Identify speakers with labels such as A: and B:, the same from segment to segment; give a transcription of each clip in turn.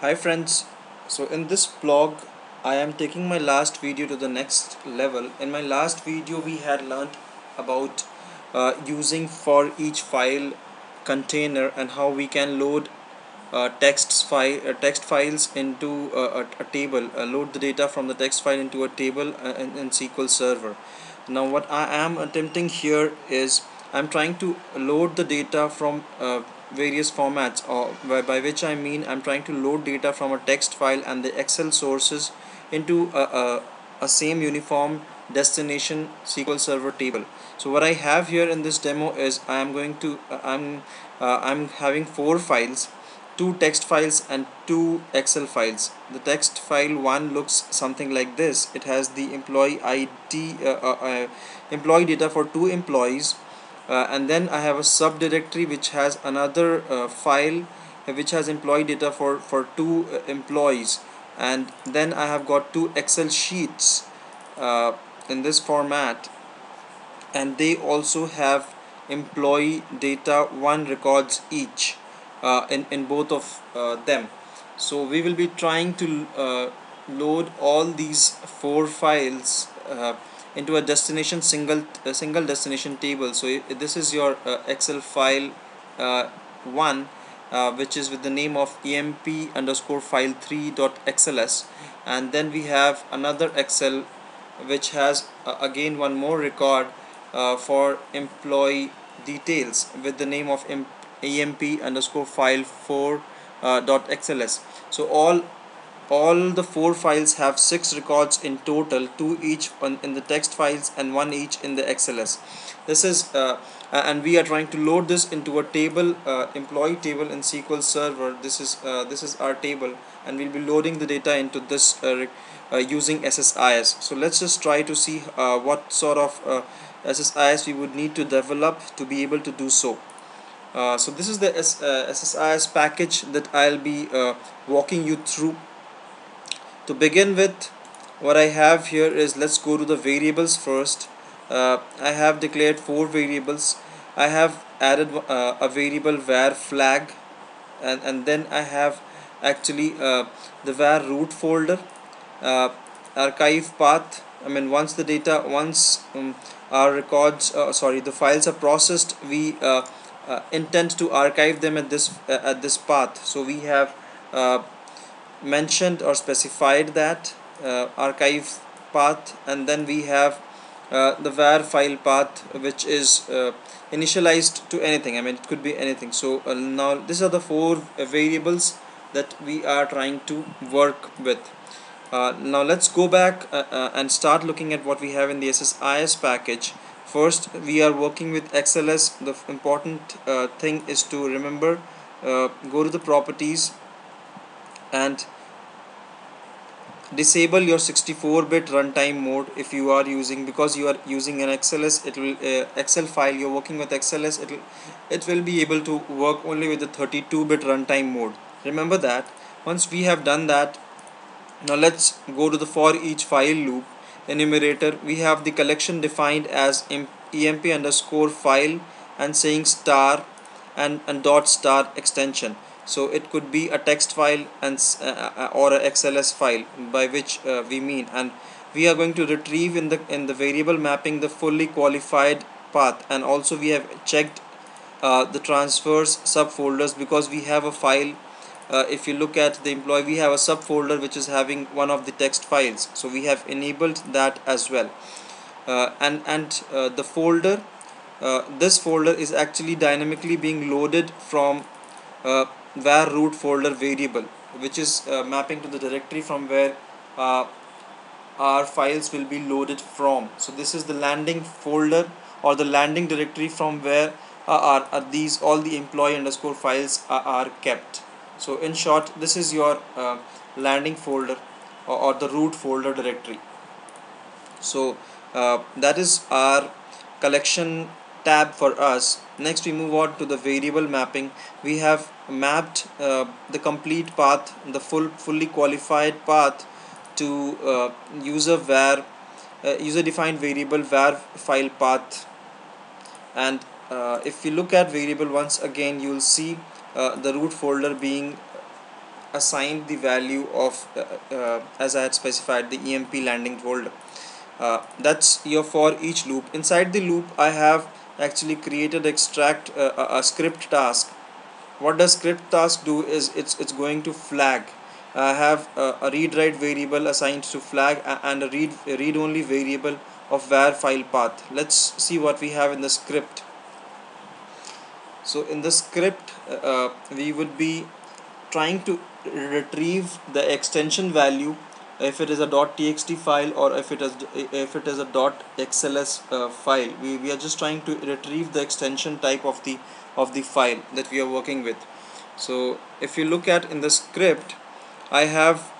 A: Hi friends, so in this blog I am taking my last video to the next level. In my last video we had learned about uh, using for each file container and how we can load uh, text file uh, text files into a, a, table uh, load the data from the text file into a table uh, in, in SQL Server now what I am attempting here is I'm trying to load the data from uh, various formats or by, by which I mean I'm trying to load data from a text file and the Excel sources into a, a, a same uniform destination SQL Server table so what I have here in this demo is I am going to uh, I'm uh, I'm having four files two text files and two Excel files. The text file one looks something like this. It has the employee ID, uh, uh, uh, employee data for two employees, uh, and then I have a subdirectory which has another uh, file uh, which has employee data for for two employees, and then I have got two Excel sheets in this format, and they also have employee data one records each uh, in, in both of uh, them. So we will be trying to uh, load all these four files uh, into a destination single a single destination table. So this is your uh, excel file uh, 1 which is with the name of emp underscore file 3 dot xls and then we have another excel which has again one more record for employee details with the name of emp underscore file 4 uh, dot xls so all all the four files have six records in total two each on, in the text files and one each in the xls this is uh, and we are trying to load this into a table uh, employee table in sql server. This is uh, this is our table and we'll be loading the data into this uh, uh, using ssis so let's just try to see what sort of ssis we would need to develop to be able to do so. Uh, so this is the S, uh, SSIS package that I'll be uh, walking you through to begin with what I have here is let's go to the variables first. Uh, I have declared four variables. I have added uh, a variable var flag and, and then I have actually the var root folder archive path. I mean once the data once um, our records sorry the files are processed we uh, intend to archive them at this uh, at this path. So we have uh, mentioned or specified that uh, archive path and then we have uh, the var file path which is uh, initialized to anything. I mean it could be anything. So now these are the four variables that we are trying to work with. Now let's go back and start looking at what we have in the SSIS package. First we are working with XLS the important uh, thing is to remember uh, go to the properties and disable your 64-bit runtime mode if you are using because you are using an XLS it will uh, Excel file you're working with XLS it will it will be able to work only with the 32-bit runtime mode. Remember that. Once we have done that now let's go to the for each file loop. Enumerator we have the collection defined as emp underscore file and saying star and, and dot star extension so it could be a text file and uh, uh or a xls file by which uh, we mean. And we are going to retrieve in the in the variable mapping the fully qualified path. And also we have checked uh, the traverse subfolders because we have a file uh, if you look at the employee we have a subfolder which is having one of the text files. So we have enabled that as well. Uh, and and the folder this folder is actually dynamically being loaded from uh, var root folder variable which is uh, mapping to the directory from where our files will be loaded from. So this is the landing folder or the landing directory from where are, are these all the employee underscore files are, are kept. So in short this is your uh, landing folder or, or, the root folder directory. So uh, that is our collection tab for us. Next we move on to the variable mapping. We have mapped uh, the complete path the full fully qualified path to uh, user var uh, user defined variable var file path. And uh, if you look at variable once again you will see uh, the root folder being assigned the value of uh, as I had specified the EMP landing folder. That's your for each loop. Inside the loop I have actually created extract uh, a, a script task. What does script task do is it's it's going to flag. I have a, a read write variable assigned to flag and a read read only variable of var file path. Let's see what we have in the script. So in the script uh, we would be trying to retrieve the extension value if it is a .txt file or if it is if it is a .xls uh, file we, we are just trying to retrieve the extension type of the of the file that we are working with. So if you look at in the script I have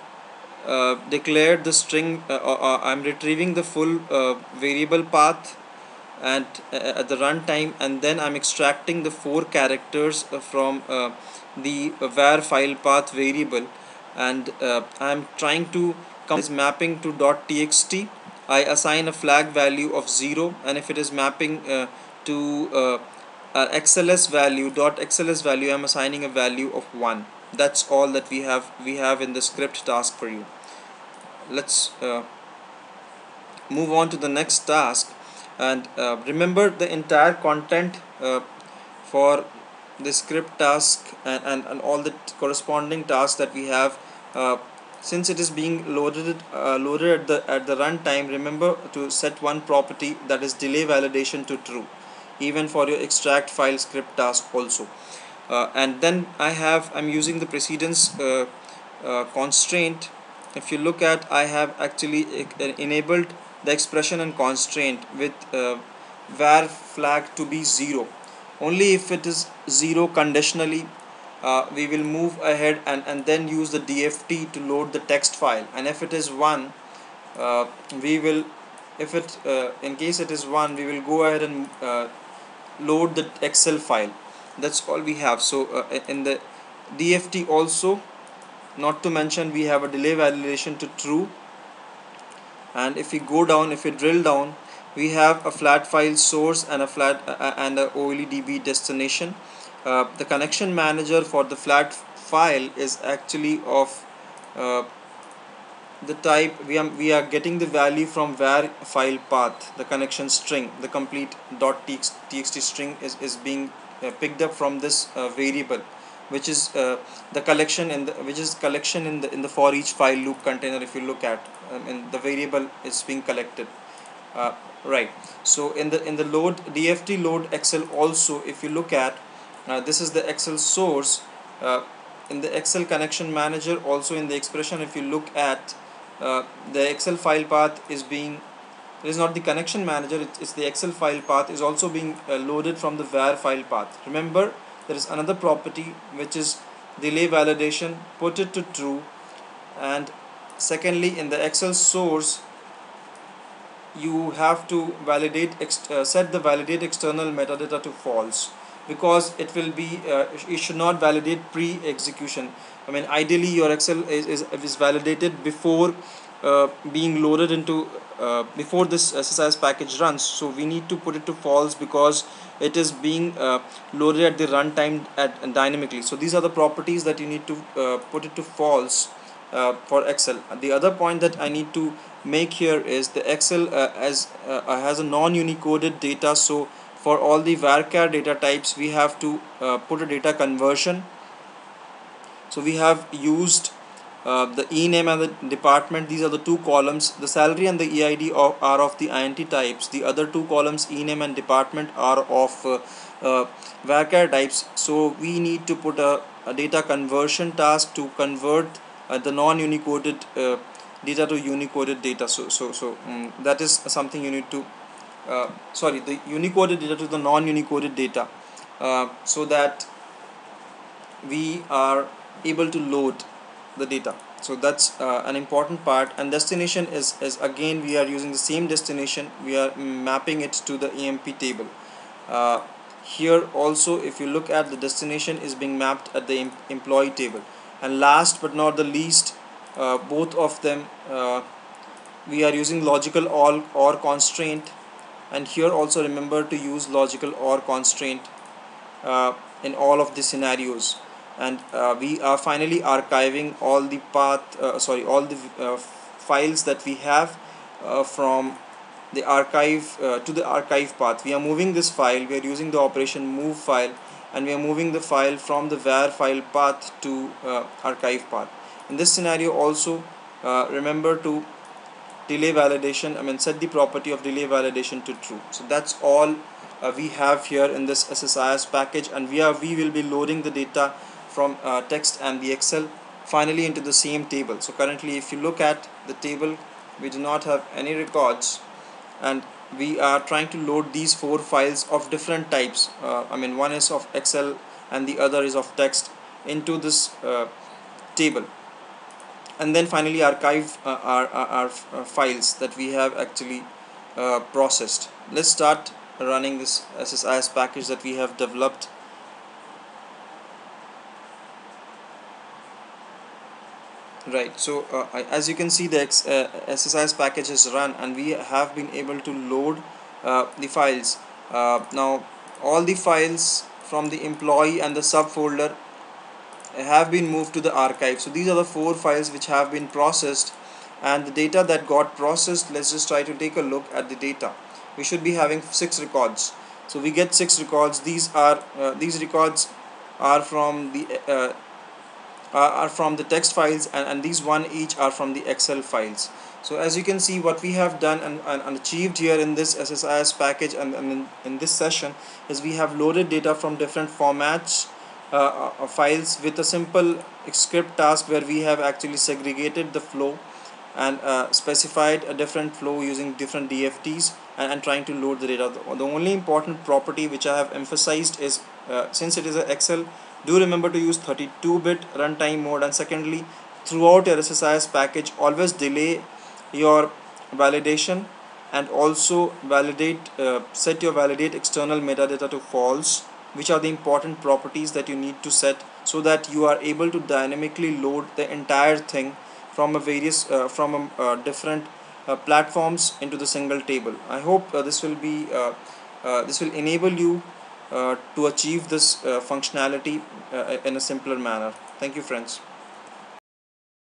A: uh, declared the string uh, uh, uh I'm retrieving the full uh, variable path and uh, at the runtime and then I'm extracting the four characters from the var file path variable and I'm trying to come is mapping to .txt. I assign a flag value of 0 and if it is mapping to uh, xls value dot xls value I'm assigning a value of 1 that's all that we have we have in the script task for you. Let's uh, move on to the next task. And uh, remember the entire content uh, for the script task and, and, and all the corresponding tasks that we have uh, since it is being loaded uh, loaded at the at the runtime remember to set one property that is delay validation to true. Even for your extract file script task also. Uh, and then I have I'm using the precedence uh, uh, constraint. If you look at I have actually enabled the expression and constraint with uh, var flag to be 0 only if it is 0 conditionally uh, we will move ahead and, and then use the DFT to load the text file. And if it is 1 uh, we will if it in case it is 1 we will go ahead and load the excel file. That's all we have. So uh, in the DFT also not to mention we have a delay validation to true. And if we go down if we drill down we have a flat file source and a flat uh, uh and a OLEDB destination uh, the connection manager for the flat file is actually of uh, the type we are we are getting the value from var file path the connection string the complete .txt string is is being uh, picked up from this uh, variable which is uh, the collection in the which is collection in the in the for each file loop container if you look at um, in the variable is being collected. Uh, right. So in the in the load dft load excel also if you look at uh, this is the excel source. Uh, in the excel connection manager also in the expression if you look at uh, the excel file path is being it is not the connection manager it's the excel file path is also being uh, loaded from the var file path. Remember there is another property which is delay validation put it to true. And secondly in the excel source you have to validate uh, set the validate external metadata to false because it will be uh, it should not validate pre-execution. I mean ideally your Excel is, is, is validated before uh, being loaded into uh, before this SSIS package runs. So we need to put it to false because it is being uh, loaded at the runtime at dynamically. So these are the properties that you need to uh, put it to false uh, for Excel. The other point that I need to make here is the Excel uh, as has a non-unicoded data. So for all the varchar data types we have to put a data conversion. So we have used uh, the e name and the department. These are the two columns. The salary and the eid are of the int types. The other two columns e name and department are of uh, uh, varchar types. So we need to put a, a data conversion task to convert uh, the non-unicoded uh, data to unicoded data. So so so um, that is something you need to uh, sorry the unicoded data to the non-unicoded data so that we are able to load the data. So that's uh, an important part. And destination is, is again we are using the same destination. We are mapping it to the EMP table. Uh, here also if you look at the destination is being mapped at the em employee table. And last but not the least uh, both of them uh, we are using logical all or constraint and here also remember to use logical or constraint uh, in all of the scenarios. And uh, we are finally archiving all the path uh, sorry all the uh, files that we have uh, from the archive uh, to the archive path. We are moving this file. We are using the operation move file. And we are moving the file from the var file path to archive path. In this scenario also remember to delay validation I mean set the property of delay validation to true. So that's all uh, we have here in this SSIS package and we are we will be loading the data from uh, text and the Excel finally into the same table. So currently if you look at the table we do not have any records and we are trying to load these four files of different types. Uh, I mean one is of Excel and the other is of text into this uh, table and then finally archive uh, our, our, our, uh, files that we have actually uh, processed. Let's start running this SSIS package that we have developed. Right so uh, as you can see the X, uh, SSIS package is run and we have been able to load uh, the files. Uh, now all the files from the employee and the subfolder have been moved to the archive. So these are the four files which have been processed and the data that got processed let's just try to take a look at the data. We should be having six records. So we get six records. These are uh, these records are from the uh, are from the text files and, and these one each are from the excel files. So as you can see what we have done and, and, and achieved here in this SSIS package and, and in, in this session is we have loaded data from different formats uh, uh, files with a simple script task where we have actually segregated the flow and uh, specified a different flow using different DFTs and, and trying to load the data. The, the only important property which I have emphasized is uh, since it is an Excel, do remember to use 32-bit runtime mode and secondly, throughout your SSIS package, always delay your validation and also validate uh, set your validate external metadata to false which are the important properties that you need to set so that you are able to dynamically load the entire thing from a various uh, from a, uh, different uh, platforms into the single table. I hope uh, this will be uh, uh, this will enable you to achieve this functionality in a simpler manner. Thank you friends